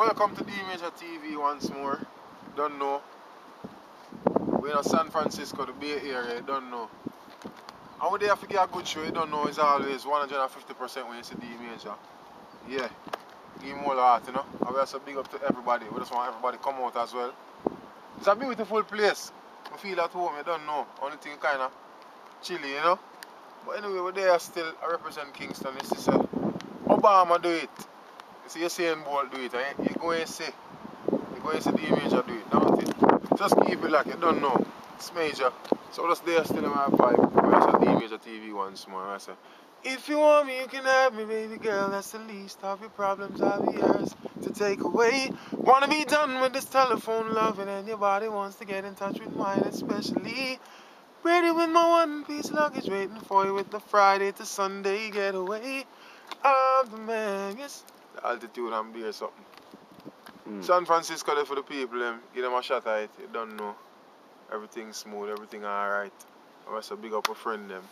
Welcome to D Major TV once more. Don't know. We're in San Francisco, the Bay Area, don't know. And we there to get a good show, you don't know, it's always 150% when you see D Major. Yeah. Give more heart, you know. And we also big up to everybody. We just want everybody come out as well. It's a beautiful place. We feel at home, you don't know. Only thing kind of chilly, you know. But anyway, we're there still. I represent Kingston. This is uh, Obama do it. You see Usain Bolt do it. Eh? You go and see. You go and see the Major do it. Don't it? Just keep it like you don't know. It's major. So just there still in my vibe. I said D Major TV once more. I said, if you want me, you can have me, baby girl. That's the least of your problems. I'll be yours to take away. Wanna be done with this telephone loving, and your body wants to get in touch with mine, especially. Ready with my one piece luggage, waiting for you with the Friday to Sunday getaway. I'm the man, yes. The altitude and beer something. Mm. San Francisco there for the people, them. give them a shot at it. You don't know. Everything smooth, everything alright. I was a big up a friend them.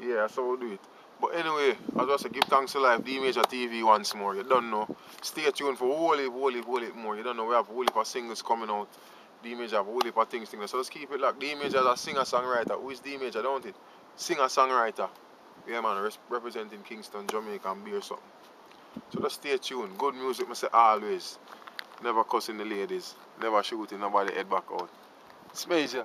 Yeah, that's how we do it. But anyway, I just say give thanks to life, D Major TV once more. You don't know. Stay tuned for whole heap, whole heap, whole heap more. You don't know, we have whole heap of singles coming out. D Major have whole heap of things, things. So let's keep it locked. D Major is a singer songwriter. Who is D Major, don't it? Singer songwriter. Yeah man, representing Kingston, Jamaica and beer something. So just stay tuned. Good music, say always. Never cussing the ladies. Never shooting nobody head back out. It's major.